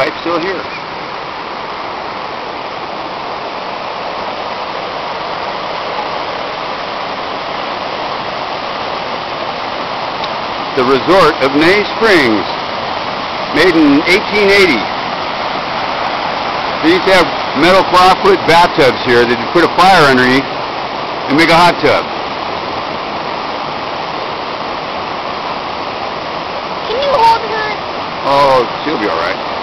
pipe's still here. The resort of Ney Springs, made in 1880. They used to have metal clawfoot bathtubs here. They'd put a fire underneath and make a hot tub. Can you hold her? Oh, she'll be all right.